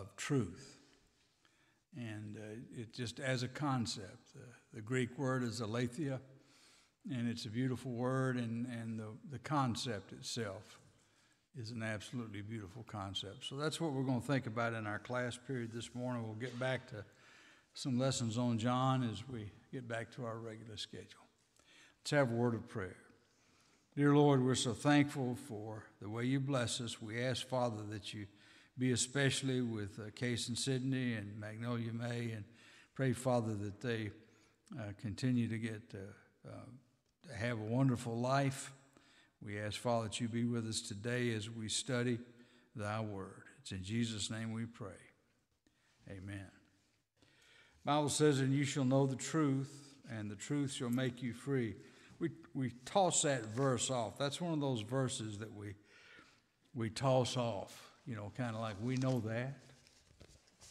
of truth. And uh, it just as a concept, uh, the Greek word is aletheia, and it's a beautiful word, and, and the, the concept itself is an absolutely beautiful concept. So that's what we're going to think about in our class period this morning. We'll get back to some lessons on John as we get back to our regular schedule. Let's have a word of prayer. Dear Lord, we're so thankful for the way you bless us. We ask, Father, that you be especially with uh, Case and Sydney and Magnolia May, and pray, Father, that they uh, continue to get uh, uh to have a wonderful life. We ask, Father, that you be with us today as we study thy word. It's in Jesus' name we pray. Amen. Bible says, and you shall know the truth, and the truth shall make you free. We, we toss that verse off. That's one of those verses that we, we toss off, you know, kind of like we know that.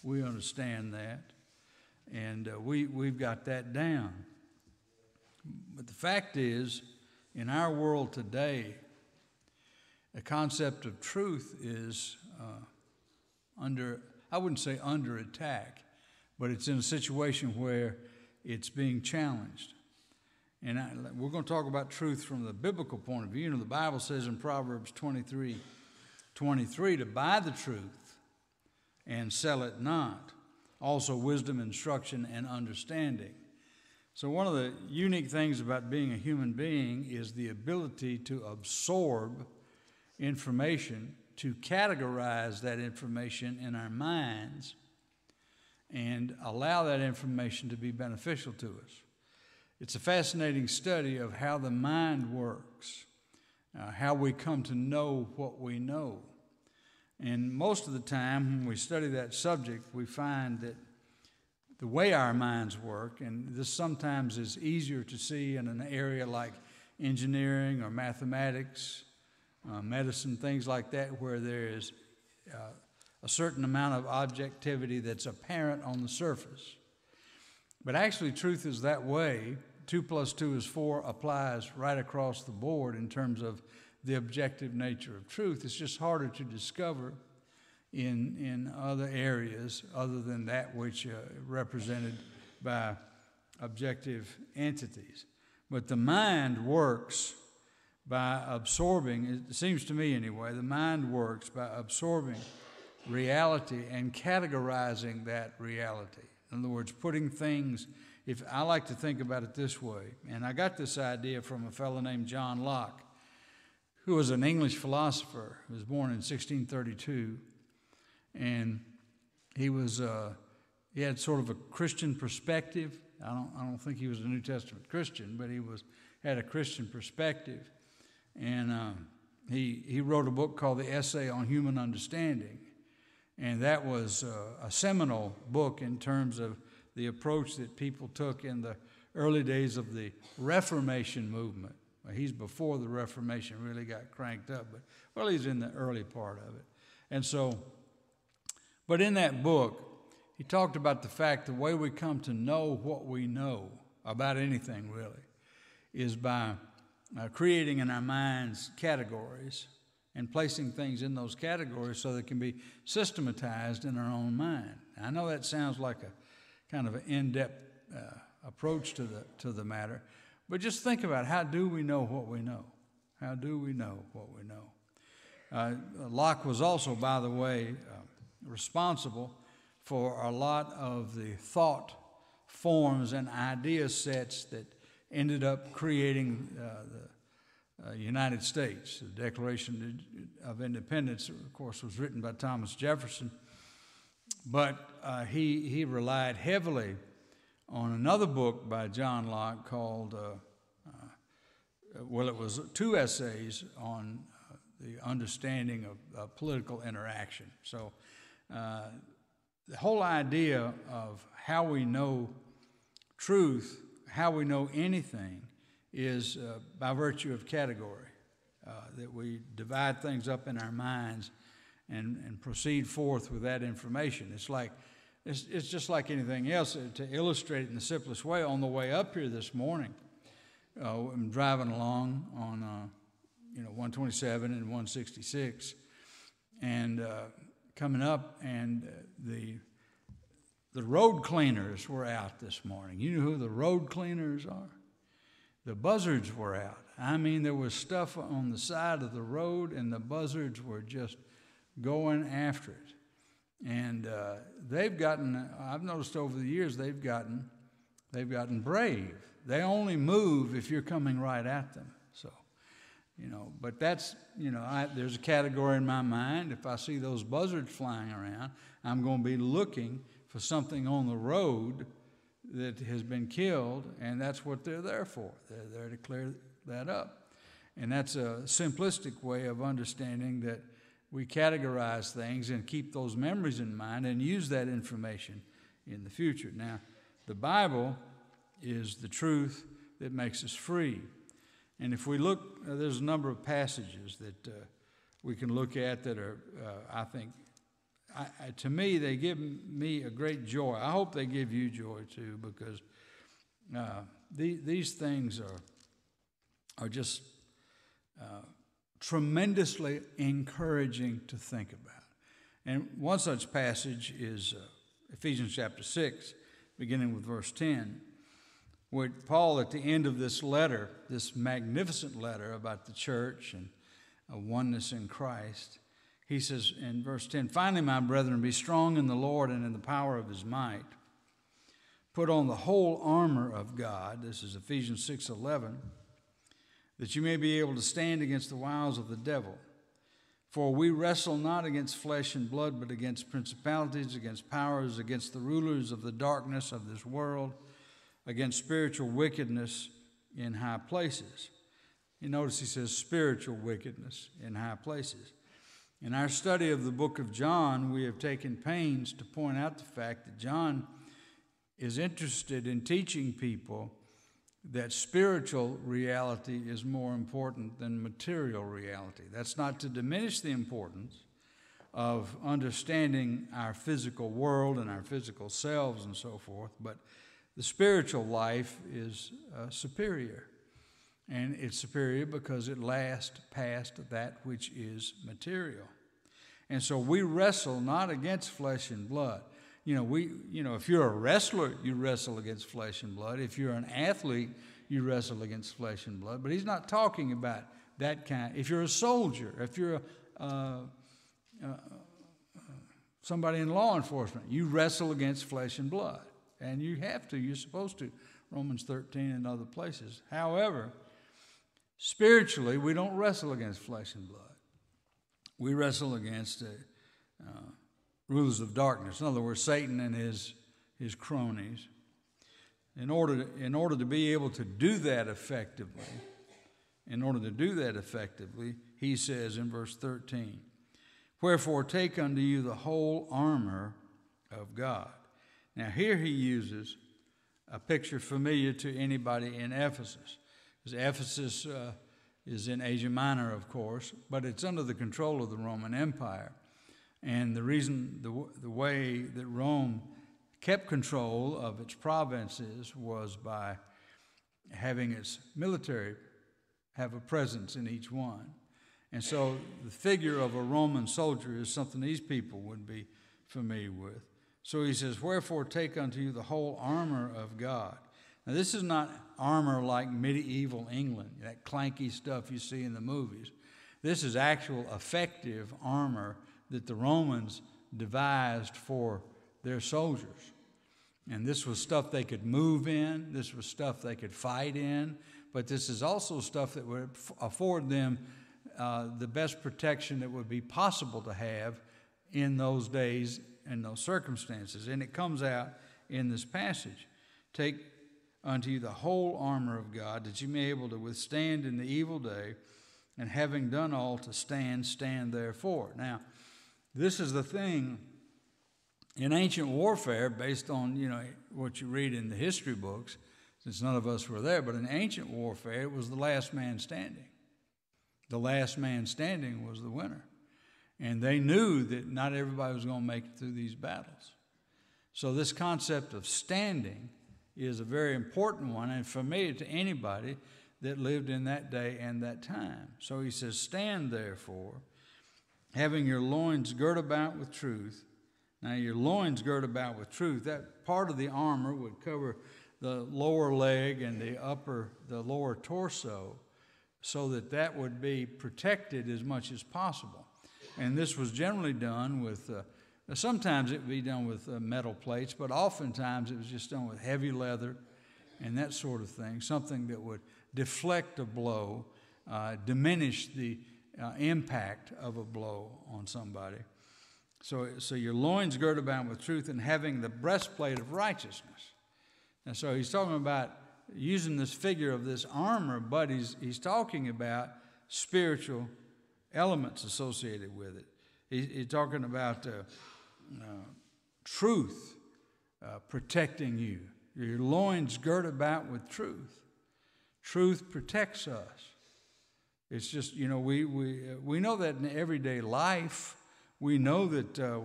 We understand that. And uh, we, we've got that down. But the fact is, in our world today, the concept of truth is uh, under, I wouldn't say under attack, but it's in a situation where it's being challenged. And I, we're going to talk about truth from the biblical point of view. You know, the Bible says in Proverbs 23 23 to buy the truth and sell it not. Also, wisdom, instruction, and understanding. So, one of the unique things about being a human being is the ability to absorb information, to categorize that information in our minds, and allow that information to be beneficial to us. It's a fascinating study of how the mind works, uh, how we come to know what we know. And most of the time, when we study that subject, we find that the way our minds work, and this sometimes is easier to see in an area like engineering or mathematics, uh, medicine, things like that, where there is uh, a certain amount of objectivity that's apparent on the surface. But actually, truth is that way. Two plus two is four applies right across the board in terms of the objective nature of truth. It's just harder to discover in, in other areas other than that which uh, represented by objective entities. But the mind works by absorbing, it seems to me anyway, the mind works by absorbing reality and categorizing that reality. In other words, putting things, if I like to think about it this way, and I got this idea from a fellow named John Locke, who was an English philosopher, who was born in 1632 and he was uh, he had sort of a Christian perspective. I don't I don't think he was a New Testament Christian, but he was had a Christian perspective, and uh, he he wrote a book called The Essay on Human Understanding, and that was uh, a seminal book in terms of the approach that people took in the early days of the Reformation movement. Well, he's before the Reformation really got cranked up, but well, he's in the early part of it, and so but in that book, he talked about the fact the way we come to know what we know about anything really is by uh, creating in our minds categories and placing things in those categories so they can be systematized in our own mind. I know that sounds like a kind of an in-depth uh, approach to the to the matter, but just think about how do we know what we know? How do we know what we know? Uh, Locke was also, by the way, uh, responsible for a lot of the thought forms and idea sets that ended up creating uh, the uh, United States. The Declaration of Independence, of course, was written by Thomas Jefferson, but uh, he, he relied heavily on another book by John Locke called, uh, uh, well, it was two essays on uh, the understanding of political interaction. So uh, the whole idea of how we know truth, how we know anything, is uh, by virtue of category. That we divide things up in our minds and, and proceed forth with that information. It's like it's, it's just like anything else. Uh, to illustrate it in the simplest way, on the way up here this morning, uh, I'm driving along on uh, you know 127 and 166, and coming up, and uh, the the road cleaners were out this morning. You know who the road cleaners are? The buzzards were out. I mean, there was stuff on the side of the road, and the buzzards were just going after it. And uh, they've gotten, I've noticed over the years, they've gotten, they've gotten brave. They only move if you're coming right at them. So, you know, but that's, you know, I, there's a category in my mind. If I see those buzzards flying around, I'm going to be looking for something on the road that has been killed, and that's what they're there for. They're there to clear that up. And that's a simplistic way of understanding that we categorize things and keep those memories in mind and use that information in the future. Now, the Bible is the truth that makes us free. And if we look, uh, there's a number of passages that uh, we can look at that are, uh, I think, I, to me, they give me a great joy. I hope they give you joy too, because uh, the, these things are, are just uh, tremendously encouraging to think about. And one such passage is uh, Ephesians chapter 6, beginning with verse 10, where Paul, at the end of this letter, this magnificent letter about the church and a oneness in Christ, he says in verse 10 Finally, my brethren, be strong in the Lord and in the power of his might. Put on the whole armor of God. This is Ephesians 6 11 that you may be able to stand against the wiles of the devil. For we wrestle not against flesh and blood, but against principalities, against powers, against the rulers of the darkness of this world, against spiritual wickedness in high places. You notice he says spiritual wickedness in high places. In our study of the book of John, we have taken pains to point out the fact that John is interested in teaching people that spiritual reality is more important than material reality. That's not to diminish the importance of understanding our physical world and our physical selves and so forth, but the spiritual life is uh, superior. And it's superior because it lasts past that which is material. And so we wrestle not against flesh and blood you know, we, you know, if you're a wrestler, you wrestle against flesh and blood. If you're an athlete, you wrestle against flesh and blood. But he's not talking about that kind. If you're a soldier, if you're a, uh, uh, somebody in law enforcement, you wrestle against flesh and blood. And you have to, you're supposed to. Romans 13 and other places. However, spiritually, we don't wrestle against flesh and blood. We wrestle against a, uh rulers of darkness. In other words, Satan and his, his cronies. In order, to, in order to be able to do that effectively, in order to do that effectively, he says in verse 13, Wherefore take unto you the whole armor of God. Now, here he uses a picture familiar to anybody in Ephesus. Because Ephesus uh, is in Asia Minor, of course, but it's under the control of the Roman Empire. And the reason, the, the way that Rome kept control of its provinces was by having its military have a presence in each one. And so the figure of a Roman soldier is something these people would be familiar with. So he says, Wherefore take unto you the whole armor of God. Now, this is not armor like medieval England, that clanky stuff you see in the movies. This is actual effective armor that the Romans devised for their soldiers. And this was stuff they could move in, this was stuff they could fight in, but this is also stuff that would afford them uh, the best protection that would be possible to have in those days and those circumstances. And it comes out in this passage Take unto you the whole armor of God, that you may be able to withstand in the evil day, and having done all to stand, stand therefore. Now, this is the thing in ancient warfare, based on you know what you read in the history books, since none of us were there, but in ancient warfare, it was the last man standing. The last man standing was the winner. And they knew that not everybody was going to make it through these battles. So, this concept of standing is a very important one and familiar to anybody that lived in that day and that time. So, he says, Stand therefore having your loins girt about with truth. Now, your loins girt about with truth, that part of the armor would cover the lower leg and the upper, the lower torso, so that that would be protected as much as possible. And this was generally done with, uh, sometimes it would be done with uh, metal plates, but oftentimes it was just done with heavy leather and that sort of thing, something that would deflect a blow, uh, diminish the uh, impact of a blow on somebody. So, so your loins girded about with truth and having the breastplate of righteousness. And so he's talking about using this figure of this armor, but he's, he's talking about spiritual elements associated with it. He, he's talking about uh, uh, truth uh, protecting you, your loins girt about with truth. Truth protects us. It's just, you know, we, we, we know that in everyday life, we know that uh,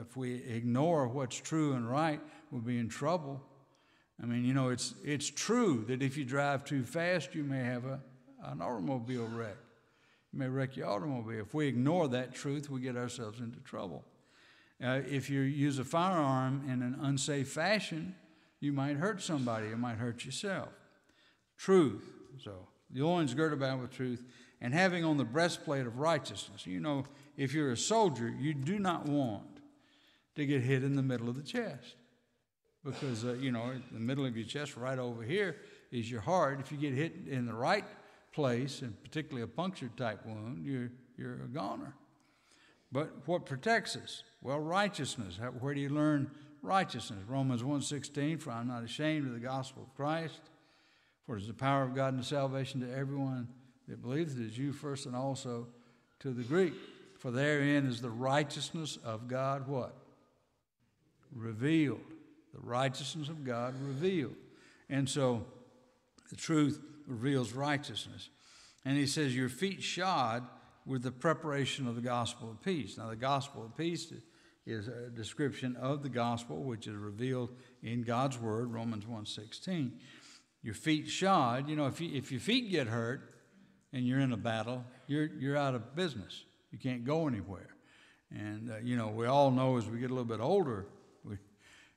if we ignore what's true and right, we'll be in trouble. I mean, you know, it's, it's true that if you drive too fast, you may have a, an automobile wreck. You may wreck your automobile. If we ignore that truth, we get ourselves into trouble. Uh, if you use a firearm in an unsafe fashion, you might hurt somebody, you might hurt yourself. Truth. So, the loins girded about with truth and having on the breastplate of righteousness. You know, if you're a soldier, you do not want to get hit in the middle of the chest. Because, uh, you know, the middle of your chest, right over here, is your heart. If you get hit in the right place, and particularly a puncture type wound, you're, you're a goner. But what protects us? Well, righteousness. Where do you learn righteousness? Romans 1.16, for I'm not ashamed of the gospel of Christ, for it is the power of God and the salvation to everyone that believes, is you first and also to the Greek. For therein is the righteousness of God what? Revealed. The righteousness of God revealed. And so the truth reveals righteousness. And he says, Your feet shod with the preparation of the gospel of peace. Now, the gospel of peace is a description of the gospel which is revealed in God's word, Romans 1.16. Your feet shod, you know, if, you, if your feet get hurt, and you're in a battle, you're, you're out of business. You can't go anywhere. And, uh, you know, we all know as we get a little bit older, we,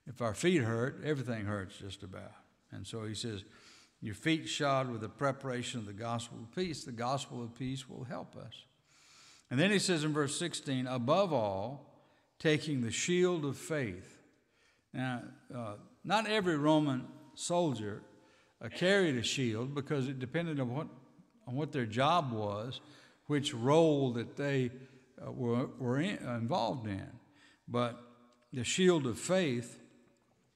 if our feet hurt, everything hurts just about. And so he says, Your feet shod with the preparation of the gospel of peace, the gospel of peace will help us. And then he says in verse 16, Above all, taking the shield of faith. Now, uh, not every Roman soldier carried a shield because it depended on what on what their job was, which role that they uh, were, were in, uh, involved in. But the shield of faith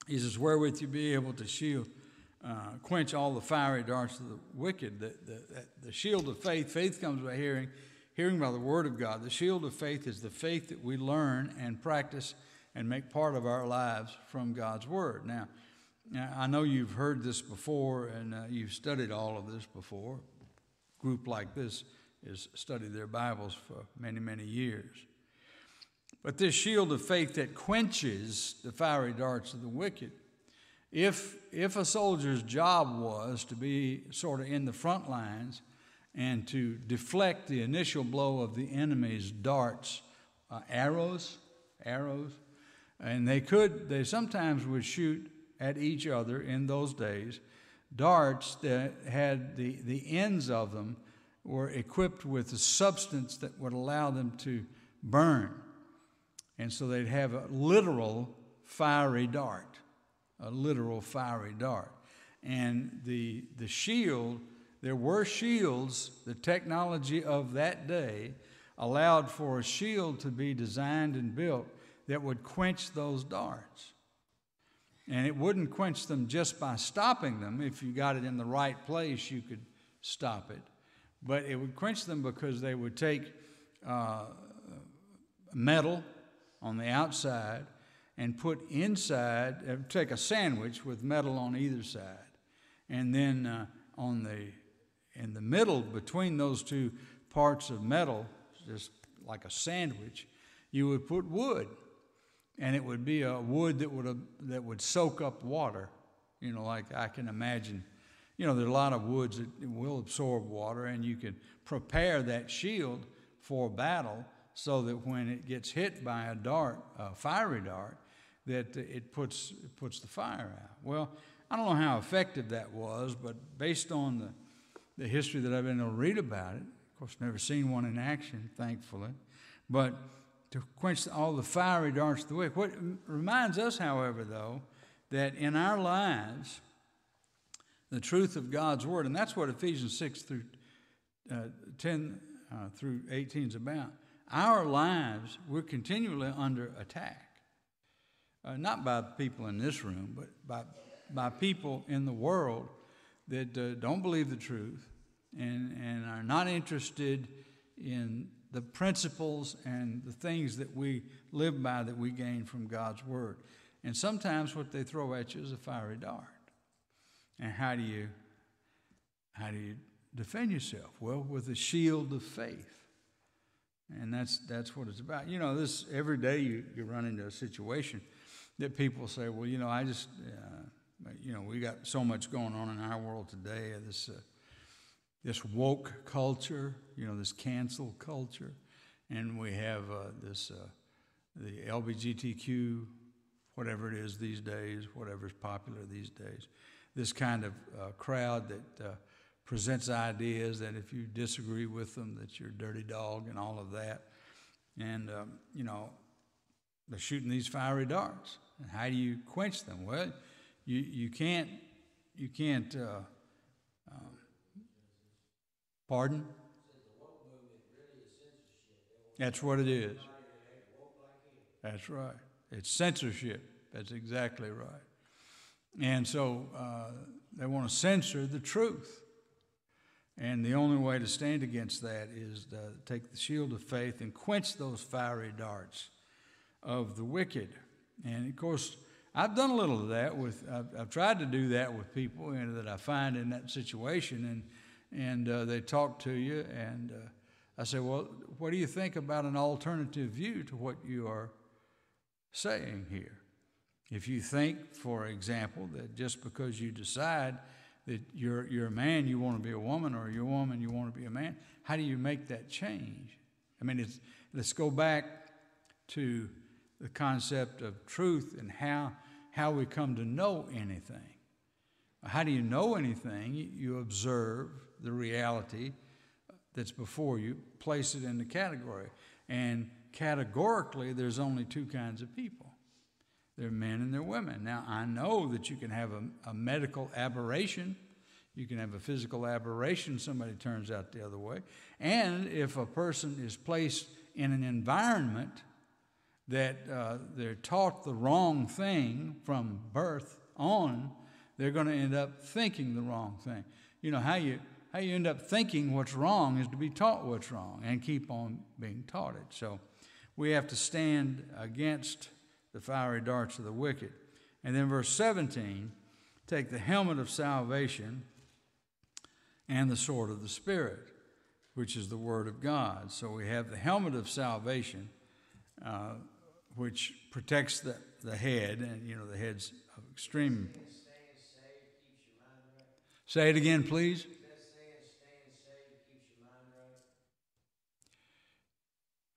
is wherewith you be able to shield, uh, quench all the fiery darts of the wicked. The, the, the shield of faith, faith comes by hearing, hearing by the word of God. The shield of faith is the faith that we learn and practice and make part of our lives from God's word. Now, I know you've heard this before and uh, you've studied all of this before, A group like this has studied their Bibles for many, many years. But this shield of faith that quenches the fiery darts of the wicked, if, if a soldier's job was to be sort of in the front lines and to deflect the initial blow of the enemy's darts, uh, arrows, arrows, and they could, they sometimes would shoot at each other in those days darts that had the, the ends of them were equipped with a substance that would allow them to burn. And so they'd have a literal fiery dart, a literal fiery dart. And the, the shield, there were shields, the technology of that day allowed for a shield to be designed and built that would quench those darts. And it wouldn't quench them just by stopping them. If you got it in the right place, you could stop it. But it would quench them because they would take uh, metal on the outside and put inside, uh, take a sandwich with metal on either side. And then uh, on the, in the middle between those two parts of metal, just like a sandwich, you would put wood and it would be a wood that would, that would soak up water. You know, like I can imagine, you know, there are a lot of woods that will absorb water, and you can prepare that shield for battle so that when it gets hit by a dart, a fiery dart, that it puts, it puts the fire out. Well, I don't know how effective that was, but based on the, the history that I've been able to read about it, of course, never seen one in action, thankfully, but to quench all the fiery darts of the wicked. What reminds us, however, though, that in our lives, the truth of God's word, and that's what Ephesians 6 through uh, 10 uh, through 18 is about. Our lives, we're continually under attack. Uh, not by people in this room, but by, by people in the world that uh, don't believe the truth and, and are not interested in the principles and the things that we live by that we gain from God's Word. And sometimes what they throw at you is a fiery dart. And how do you how do you defend yourself? Well, with a shield of faith. And that's that's what it's about. You know, this every day you, you run into a situation that people say, well, you know, I just, uh, you know, we got so much going on in our world today. This uh, this woke culture, you know, this cancel culture, and we have uh, this uh, the LGBTQ, whatever it is these days, whatever is popular these days, this kind of uh, crowd that uh, presents ideas that if you disagree with them, that you're a dirty dog and all of that, and um, you know, they're shooting these fiery darts. And how do you quench them? Well, you you can't you can't. Pardon? That's what it is. That's right. It's censorship. That's exactly right. And so uh, they want to censor the truth. And the only way to stand against that is to take the shield of faith and quench those fiery darts of the wicked. And of course, I've done a little of that with, I've, I've tried to do that with people you know, that I find in that situation. And and uh, they talk to you. And uh, I say, Well, what do you think about an alternative view to what you are saying here? If you think, for example, that just because you decide that you're, you're a man, you want to be a woman, or you're a woman, you want to be a man, how do you make that change? I mean, let's go back to the concept of truth and how, how we come to know anything. How do you know anything? You observe the reality that's before you, place it in the category. And categorically, there's only two kinds of people they're men and they're women. Now, I know that you can have a, a medical aberration. You can have a physical aberration, somebody turns out the other way. And if a person is placed in an environment that uh, they're taught the wrong thing from birth on, they're going to end up thinking the wrong thing. You know, how you, how you end up thinking what's wrong is to be taught what's wrong and keep on being taught it. So we have to stand against the fiery darts of the wicked. And then verse 17 take the helmet of salvation and the sword of the Spirit, which is the Word of God. So we have the helmet of salvation, uh, which protects the, the head, and you know, the head's of extreme. Say it again, please.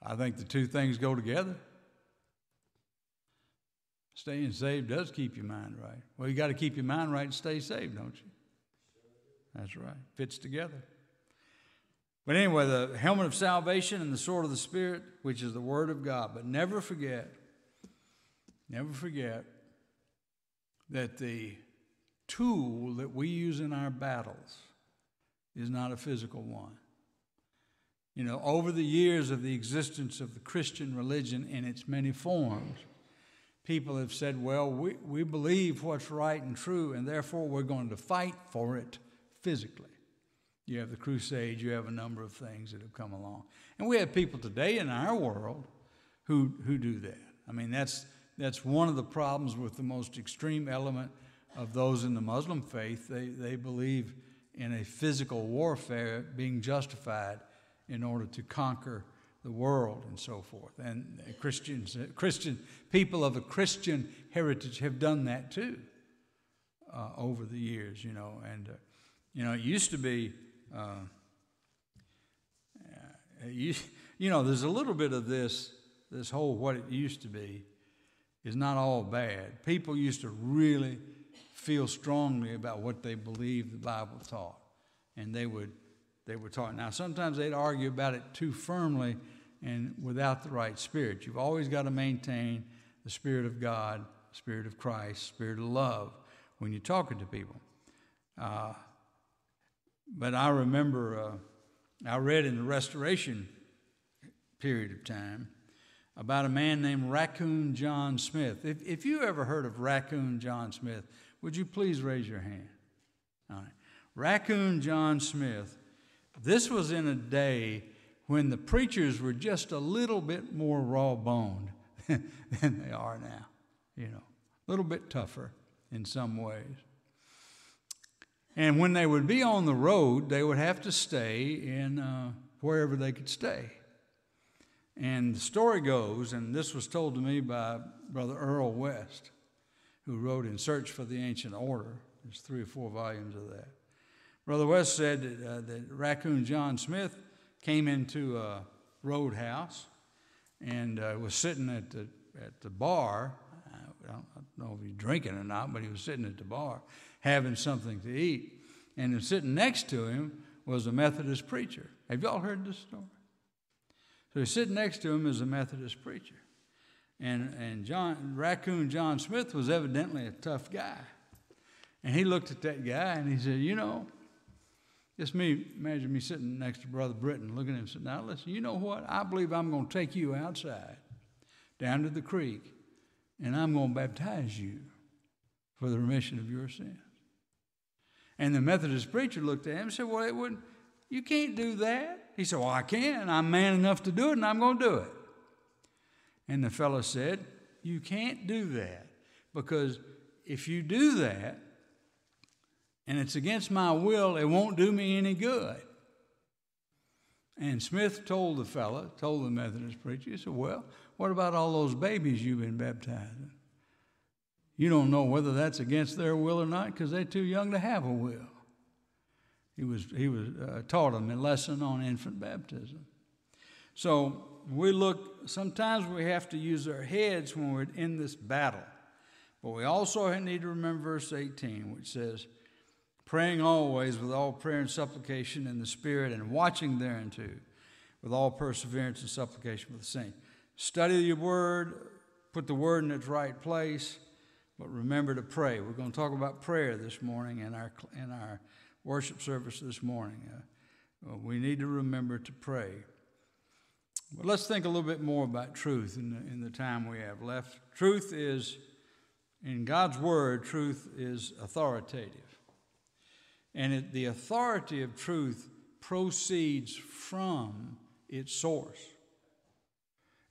I think the two things go together. Staying saved does keep your mind right. Well, you got to keep your mind right and stay saved, don't you? That's right. Fits together. But anyway, the helmet of salvation and the sword of the Spirit, which is the Word of God. But never forget, never forget that the tool that we use in our battles is not a physical one. You know, over the years of the existence of the Christian religion in its many forms, people have said, well, we, we believe what's right and true, and therefore we're going to fight for it physically. You have the crusades, you have a number of things that have come along. And we have people today in our world who, who do that. I mean, that's, that's one of the problems with the most extreme element of those in the Muslim faith. They, they believe in a physical warfare being justified in order to conquer the world and so forth. And Christians, Christian people of a Christian heritage have done that too uh, over the years, you know. And uh, you know, it used to be, uh, used, You know, there's a little bit of this, this whole what it used to be is not all bad. People used to really feel strongly about what they believed the Bible taught, and they would they were taught. Now, sometimes they'd argue about it too firmly and without the right spirit. You've always got to maintain the Spirit of God, Spirit of Christ, Spirit of love when you're talking to people. Uh, but I remember uh, I read in the Restoration period of time about a man named Raccoon John Smith. If, if you ever heard of Raccoon John Smith, would you please raise your hand? All right. Raccoon John Smith, this was in a day when the preachers were just a little bit more raw boned than they are now, you know, a little bit tougher in some ways. And when they would be on the road, they would have to stay in uh, wherever they could stay. And the story goes, and this was told to me by Brother Earl West, who wrote In Search for the Ancient Order. There's three or four volumes of that. Brother West said that, uh, that Raccoon John Smith came into a roadhouse and uh, was sitting at the, at the bar. I don't, I don't know if he's drinking or not, but he was sitting at the bar having something to eat. And sitting next to him was a Methodist preacher. Have y'all heard this story? So he's sitting next to him is a Methodist preacher. And, and John, Raccoon John Smith was evidently a tough guy. And he looked at that guy and he said, You know, just me, imagine me sitting next to Brother Britton, looking at him, saying, Now listen, you know what? I believe I'm going to take you outside, down to the creek, and I'm going to baptize you for the remission of your sins. And the Methodist preacher looked at him and said, Well, it wouldn't, you can't do that. He said, Well, I can. I'm man enough to do it, and I'm going to do it. And the fellow said, You can't do that because if you do that and it's against my will, it won't do me any good. And Smith told the fellow, told the Methodist preacher, he said, Well, what about all those babies you've been baptizing? You don't know whether that's against their will or not because they're too young to have a will. He was, he was uh, taught them a lesson on infant baptism. So we look, sometimes we have to use our heads when we're in this battle. But we also need to remember verse 18, which says, praying always with all prayer and supplication in the Spirit, and watching thereunto with all perseverance and supplication for the saints. Study your word, put the word in its right place, but remember to pray. We're going to talk about prayer this morning in our, in our worship service this morning. Uh, we need to remember to pray. But let's think a little bit more about truth in the, in the time we have left. Truth is, in God's Word, truth is authoritative. And it, the authority of truth proceeds from its source.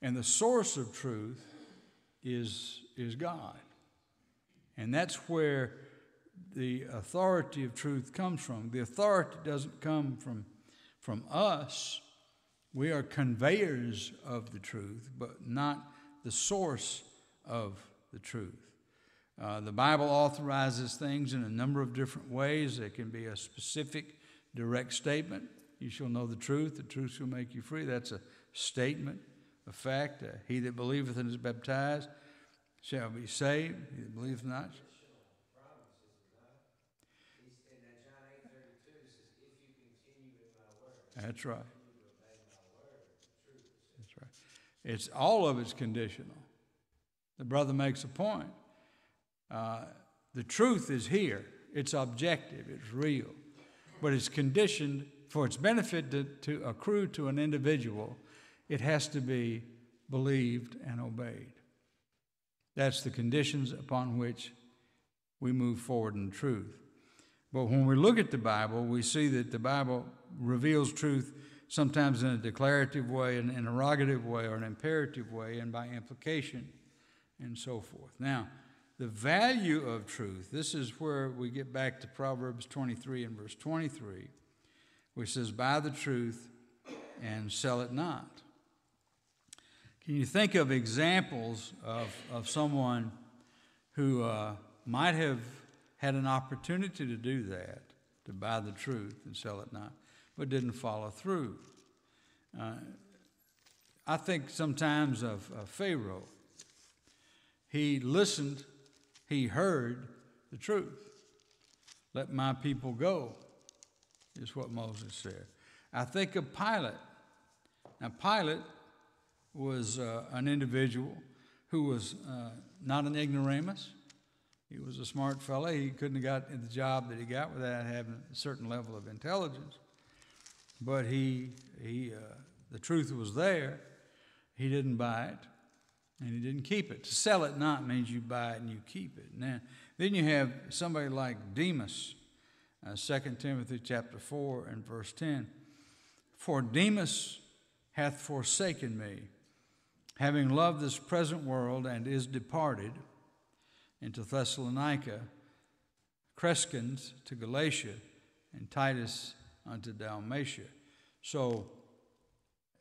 And the source of truth is, is God. And that's where the authority of truth comes from. The authority doesn't come from, from us. We are conveyors of the truth, but not the source of the truth. Uh, the Bible authorizes things in a number of different ways. It can be a specific, direct statement. You shall know the truth, the truth shall make you free. That's a statement, a fact. Uh, he that believeth and is baptized shall be saved. He that believeth not. That's right. That's right. It's all of it's conditional. The brother makes a point. Uh, the truth is here. It's objective. It's real, but it's conditioned for its benefit to, to accrue to an individual. It has to be believed and obeyed. That's the conditions upon which we move forward in truth. But when we look at the Bible, we see that the Bible reveals truth sometimes in a declarative way, an interrogative way, or an imperative way, and by implication, and so forth. Now, the value of truth, this is where we get back to Proverbs 23 and verse 23, which says, Buy the truth and sell it not. Can you think of examples of, of someone who uh, might have had an opportunity to do that, to buy the truth and sell it not, but didn't follow through? Uh, I think sometimes of, of Pharaoh. He listened, he heard the truth. Let my people go, is what Moses said. I think of Pilate. Now, Pilate was uh, an individual who was uh, not an ignoramus. He was a smart fellow. He couldn't have got the job that he got without having a certain level of intelligence. But he, he, uh, the truth was there. He didn't buy it, and he didn't keep it. To sell it not means you buy it and you keep it. Now, then you have somebody like Demas, uh, 2 Timothy chapter 4 and verse 10. For Demas hath forsaken me, having loved this present world, and is departed into Thessalonica, Crescens to Galatia, and Titus unto Dalmatia. So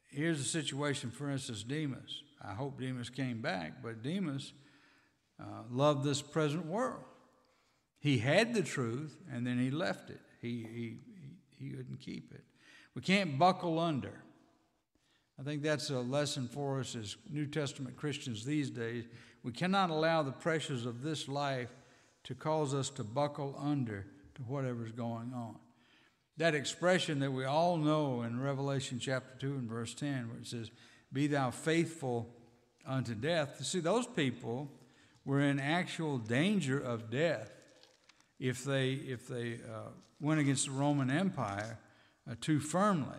here's the situation, for instance, Demas. I hope Demas came back, but Demas uh, loved this present world. He had the truth, and then he left it. He, he, he couldn't keep it. We can't buckle under. I think that's a lesson for us as New Testament Christians these days. We cannot allow the pressures of this life to cause us to buckle under to whatever's going on. That expression that we all know in Revelation chapter 2 and verse 10, where it says, Be thou faithful unto death. See, those people were in actual danger of death if they, if they uh, went against the Roman Empire uh, too firmly.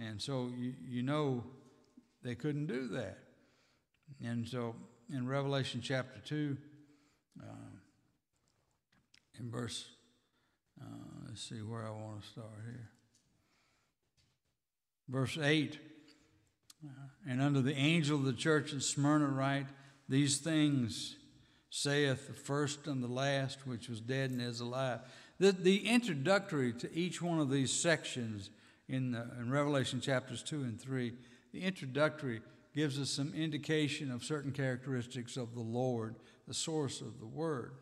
And so you, you know they couldn't do that. And so in Revelation chapter 2, uh, in verse, uh, let's see where I want to start here. Verse 8, uh, Uh-huh. and under the angel of the church in Smyrna write, These things saith the first and the last, which was dead and is alive. The, the introductory to each one of these sections in, the, in Revelation chapters 2 and 3, the introductory gives us some indication of certain characteristics of the Lord, the source of the word.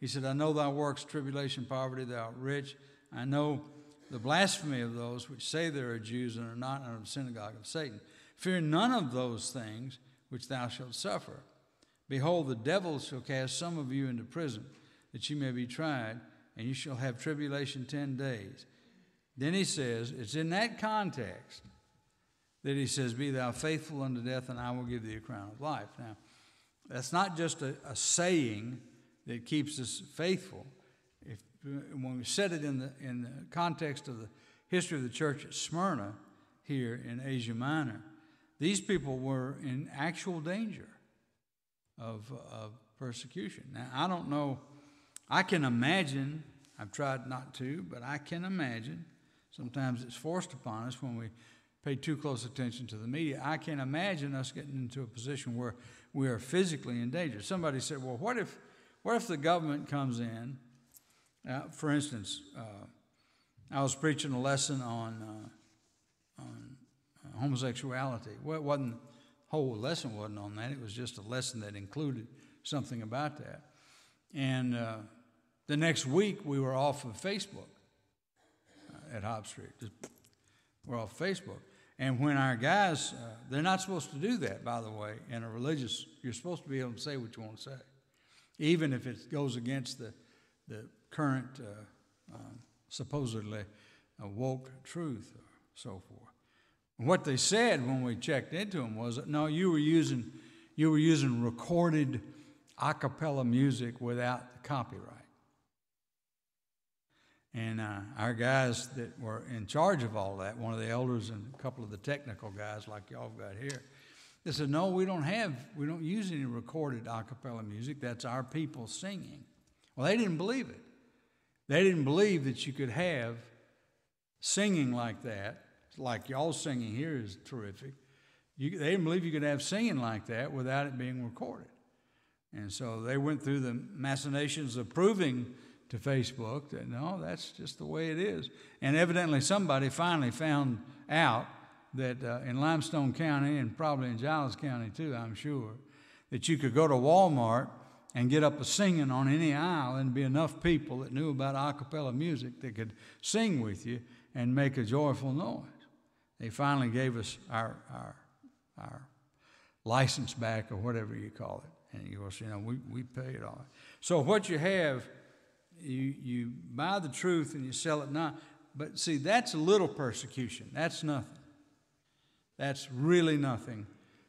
He said, I know thy works, tribulation, poverty, thou art rich. I know the blasphemy of those which say they are Jews and are not, and are the synagogue of Satan. Fear none of those things which thou shalt suffer. Behold, the devil shall cast some of you into prison, that you may be tried, and you shall have tribulation ten days. Then he says, it's in that context that he says, Be thou faithful unto death, and I will give thee a crown of life. Now, that's not just a, a saying that keeps us faithful. If, when we set it in the, in the context of the history of the church at Smyrna here in Asia Minor, these people were in actual danger of, of persecution. Now, I don't know, I can imagine, I've tried not to, but I can imagine Sometimes it's forced upon us when we pay too close attention to the media. I can imagine us getting into a position where we are physically in danger. Somebody said, well, what if, what if the government comes in? Uh, for instance, uh, I was preaching a lesson on, uh, homosexuality. Well, it wasn't, whole lesson wasn't on that. It was just a lesson that included something about that. And uh, the next week, we were off of Facebook at Hobbs Street. Just, we're off Facebook. And when our guys, uh, they're not supposed to do that, by the way, in a religious, you're supposed to be able to say what you want to say, even if it goes against the, the current, uh, uh, supposedly uh, woke truth or so forth. What they said when we checked into them was, no, you were using, you were using recorded a cappella music without the copyright. And uh, our guys that were in charge of all that, one of the elders and a couple of the technical guys like y'all got here, they said, no, we don't have, we don't use any recorded a cappella music. That's our people singing. Well, they didn't believe it. They didn't believe that you could have singing like that, like y'all singing here is terrific. You, they didn't believe you could have singing like that without it being recorded. And so they went through the machinations of proving to Facebook that no, that's just the way it is. And evidently, somebody finally found out that uh, in Limestone County and probably in Giles County too, I'm sure, that you could go to Walmart and get up a singing on any aisle and be enough people that knew about a cappella music that could sing with you and make a joyful noise. They finally gave us our, our our license back or whatever you call it. And you go, you know, we, we pay it all. So what you have, you, you buy the truth and you sell it not. But see, that's a little persecution. That's nothing. That's really nothing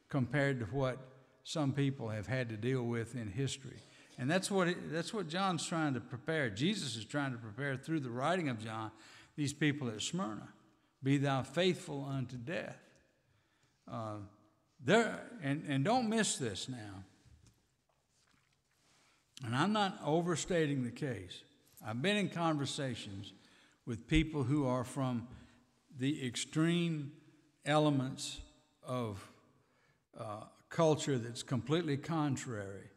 compared to what some people have had to deal with in history. And that's what, that's what John's trying to prepare. Jesus is trying to prepare through the writing of John these people at Smyrna. Be thou faithful unto death. Uh, there, and, and don't miss this now. And I'm not overstating the case. I've been in conversations with people who are from the extreme elements of uh, culture that's completely contrary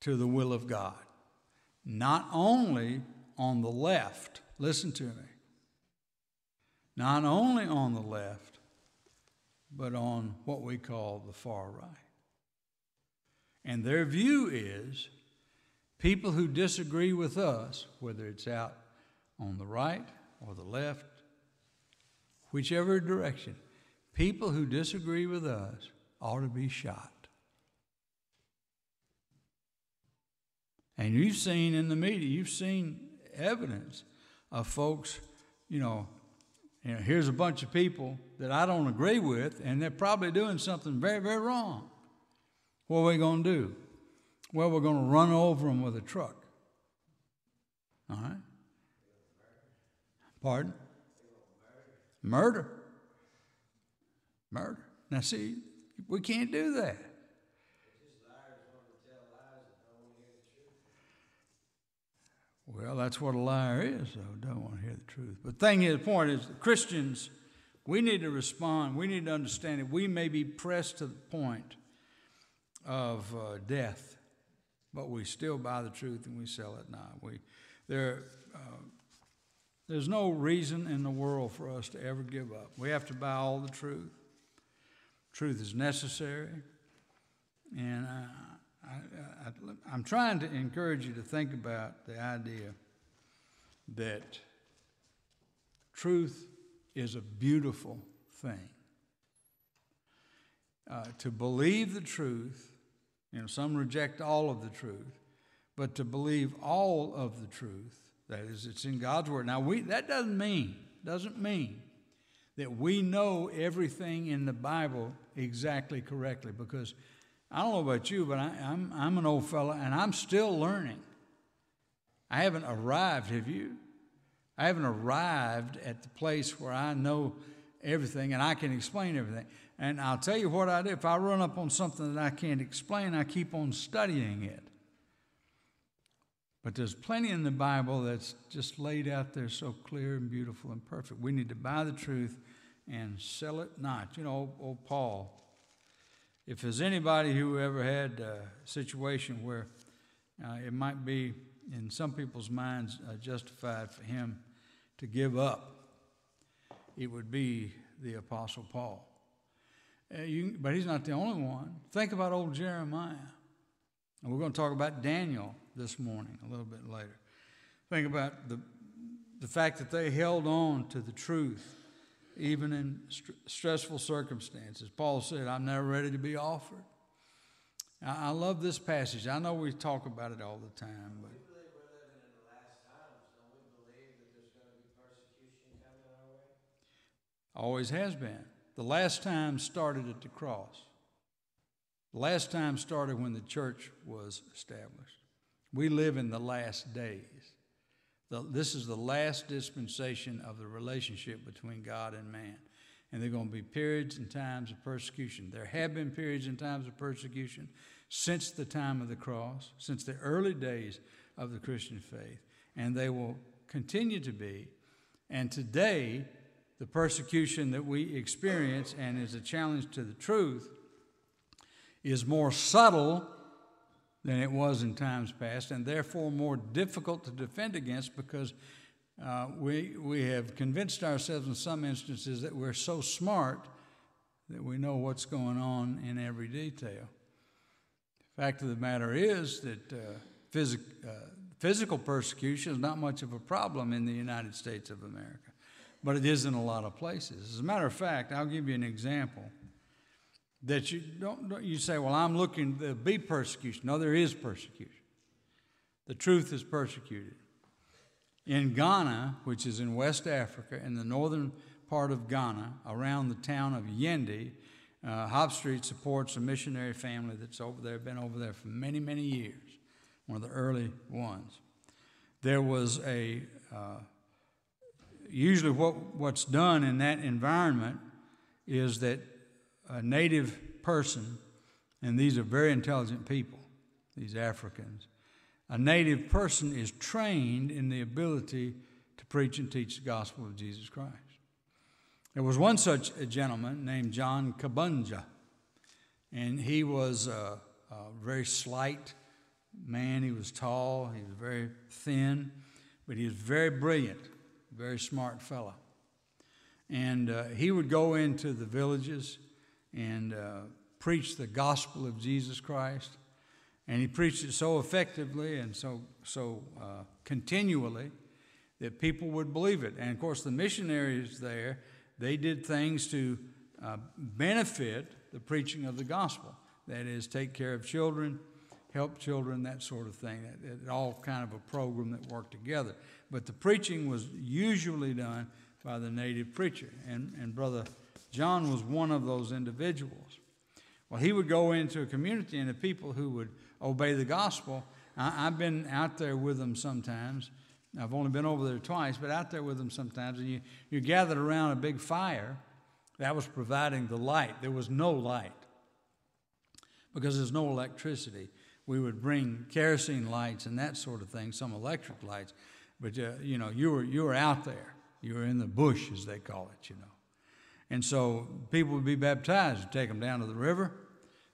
to the will of God. Not only on the left, listen to me, not only on the left, but on what we call the far right. And their view is people who disagree with us, whether it's out on the right or the left, whichever direction, people who disagree with us ought to be shot. And you've seen in the media, you've seen evidence of folks, you know, you know, here's a bunch of people that I don't agree with, and they're probably doing something very, very wrong. What are we going to do? Well, we're going to run over them with a truck. All right? Pardon? Murder. Murder. Now, see, we can't do that. Well, that's what a liar is, though. Don't want to hear the truth. But the thing is, the point is, Christians, we need to respond. We need to understand that we may be pressed to the point of uh, death, but we still buy the truth and we sell it not. We, there, uh, there's no reason in the world for us to ever give up. We have to buy all the truth. Truth is necessary. And I, I, am trying to encourage you to think about the idea that truth is a beautiful thing. Uh, to believe the truth, you know, some reject all of the truth, but to believe all of the truth, that is, it's in God's word. Now, we, that doesn't mean, doesn't mean that we know everything in the Bible exactly correctly because I don't know about you, but I, am I'm, I'm an old fella and I'm still learning. I haven't arrived, have you? I haven't arrived at the place where I know everything and I can explain everything. And I'll tell you what I do. If I run up on something that I can't explain, I keep on studying it. But there's plenty in the Bible that's just laid out there so clear and beautiful and perfect. We need to buy the truth and sell it not. You know, old, old Paul, if there's anybody who ever had a situation where uh, it might be in some people's minds uh, justified for him to give up, it would be the Apostle Paul. Uh, you, but he's not the only one. Think about old Jeremiah. And we're going to talk about Daniel this morning, a little bit later. Think about the, the fact that they held on to the truth even in st- stressful circumstances. Paul said, I'm never ready to be offered. I, I love this passage. I know we talk about it all the time, but. Always has been. The last time started at the cross. The last time started when the church was established. We live in the last days. The, this is the last dispensation of the relationship between God and man. And there are going to be periods and times of persecution. There have been periods and times of persecution since the time of the cross, since the early days of the Christian faith. And they will continue to be. And today, the persecution that we experience and is a challenge to the truth is more subtle than it was in times past, and therefore more difficult to defend against because uh, we, we have convinced ourselves in some instances that we're so smart that we know what's going on in every detail. The fact of the matter is that uh, phys- uh, physical persecution is not much of a problem in the United States of America, but it is in a lot of places. As a matter of fact, I'll give you an example. That you don't, you say, well, I'm looking, there'll be persecution. No, there is persecution. The truth is persecuted. In Ghana, which is in West Africa, in the northern part of Ghana, around the town of Yendi, uh, Hobbs Street supports a missionary family that's over there, been over there for many, many years, one of the early ones. There was a, uh, usually what, what's done in that environment is that a native person, and these are very intelligent people, these Africans, a native person is trained in the ability to preach and teach the gospel of Jesus Christ. There was one such a gentleman named John Kabunja, and he was a, a very slight man. He was tall, he was very thin, but he was very brilliant, very smart fellow. And uh, he would go into the villages and uh, preach the gospel of Jesus Christ. And he preached it so effectively and so, so uh, continually that people would believe it. And of course, the missionaries there, they did things to uh, benefit the preaching of the gospel. That is, take care of children, help children, that sort of thing. It, it, all kind of a program that worked together. But the preaching was usually done by the native preacher. And, and Brother John was one of those individuals. Well, he would go into a community and the people who would obey the gospel. I, have been out there with them sometimes. I've only been over there twice, but out there with them sometimes. And you, you gathered around a big fire that was providing the light. There was no light because there's no electricity. We would bring kerosene lights and that sort of thing, some electric lights. But, uh, you know, you were, you were out there. You were in the bush, as they call it, you know. And so people would be baptized. You'd take them down to the river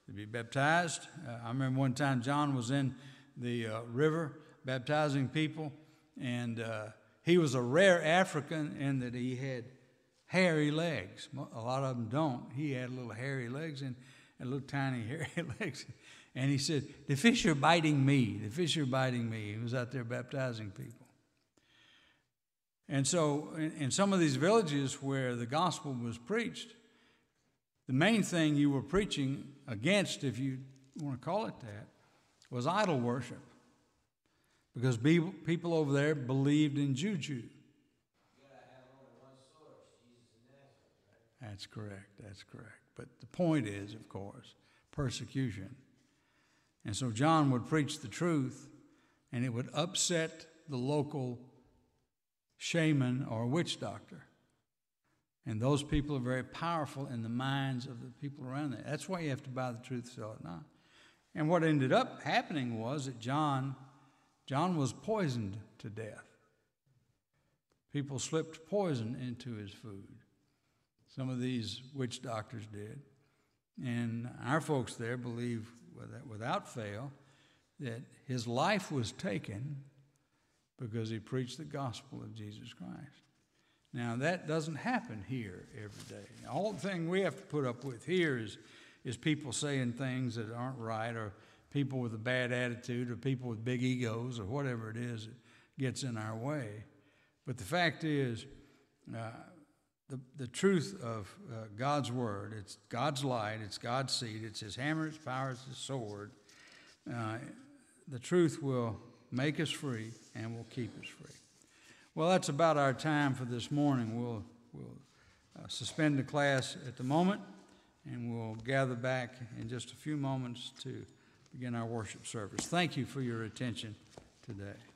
they'd be baptized. Uh, I remember one time John was in the uh, river baptizing people, and uh, he was a rare African in that he had hairy legs. A lot of them don't. He had little hairy legs and, and little tiny hairy legs. And he said, The fish are biting me. The fish are biting me. He was out there baptizing people. And so, in, in some of these villages where the gospel was preached, the main thing you were preaching against, if you want to call it that, was idol worship. Because people over there believed in juju. That's correct. That's correct. But the point is, of course, persecution. And so John would preach the truth, and it would upset the local shaman or witch doctor. And those people are very powerful in the minds of the people around there. That's why you have to buy the truth, sell it not. And what ended up happening was that John, John was poisoned to death. People slipped poison into his food. Some of these witch doctors did. And our folks there believe without fail that his life was taken because he preached the gospel of Jesus Christ. Now, that doesn't happen here every day. The whole thing we have to put up with here is, is people saying things that aren't right, or people with a bad attitude, or people with big egos, or whatever it is that gets in our way. But the fact is, uh, the, the truth of uh, God's word, it's God's light, it's God's seed, it's His hammer, His power, it's His sword. Uh, the truth will make us free and will keep us free. Well, that's about our time for this morning. We'll, we'll uh, suspend the class at the moment, and we'll gather back in just a few moments to begin our worship service. Thank you for your attention today.